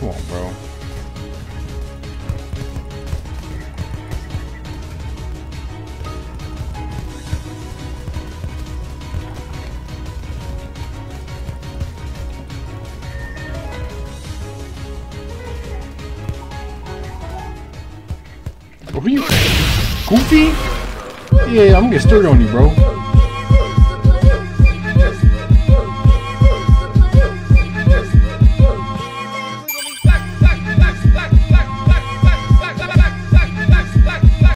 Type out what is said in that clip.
Come on, bro. Who are you? Goofy? Yeah, I'm gonna get stirred on you, bro.